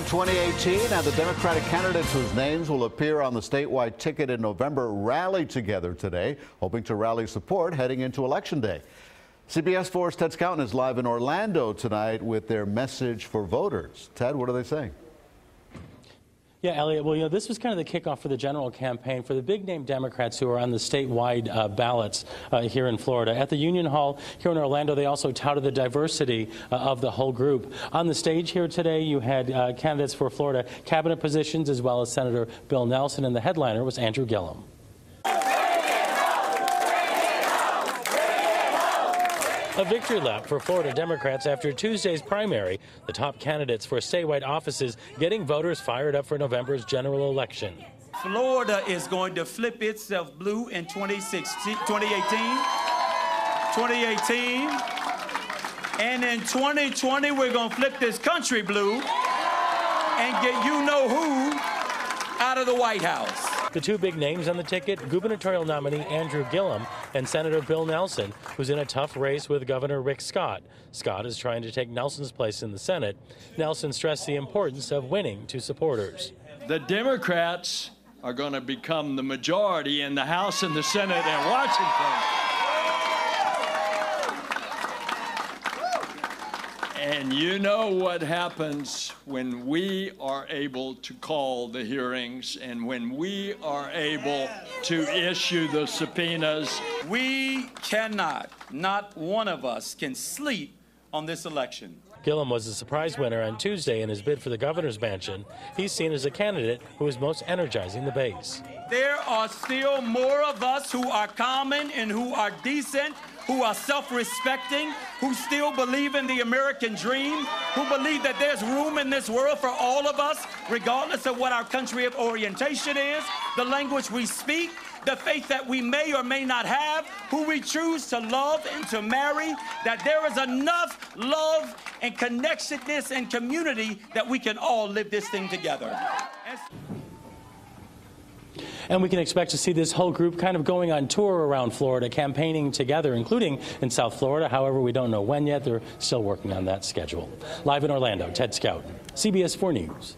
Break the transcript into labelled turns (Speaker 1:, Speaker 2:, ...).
Speaker 1: Campaign 2018 and the Democratic candidates whose names will appear on the statewide ticket in November rallied together today, hoping to rally support heading into Election Day. CBS 4's Ted Scouten is live in Orlando tonight with their message for voters. Ted, what are they saying?
Speaker 2: Yeah, Elliot. Well, you know, this was kind of the kickoff for the general campaign for the big name Democrats who are on the statewide uh, ballots uh, here in Florida. At the Union Hall here in Orlando, they also touted the diversity uh, of the whole group. On the stage here today, you had uh, candidates for Florida cabinet positions as well as Senator Bill Nelson, and the headliner was Andrew Gillum. A victory lap for Florida Democrats after Tuesday's primary, the top candidates for statewide offices getting voters fired up for November's general election.
Speaker 3: Florida is going to flip itself blue in 2016, 2018, 2018, and in 2020 we're going to flip this country blue and get you know who out of the White House.
Speaker 2: The two big names on the ticket gubernatorial nominee Andrew Gillum and Senator Bill Nelson, who's in a tough race with Governor Rick Scott. Scott is trying to take Nelson's place in the Senate. Nelson stressed the importance of winning to supporters.
Speaker 4: The Democrats are going to become the majority in the House and the Senate in Washington. And you know what happens when we are able to call the hearings and when we are able to issue the subpoenas.
Speaker 3: We cannot, not one of us can sleep on this election.
Speaker 2: Gillum was a surprise winner on Tuesday in his bid for the governor's mansion. He's seen as a candidate who is most energizing the base.
Speaker 3: There are still more of us who are common and who are decent who are self respecting, who still believe in the American dream, who believe that there's room in this world for all of us, regardless of what our country of orientation is, the language we speak, the faith that we may or may not have, who we choose to love and to marry, that there is enough love and connectedness and community that we can all live this thing together.
Speaker 2: And we can expect to see this whole group kind of going on tour around Florida, campaigning together, including in South Florida. However, we don't know when yet. They're still working on that schedule. Live in Orlando, Ted Scouten, CBS 4 News.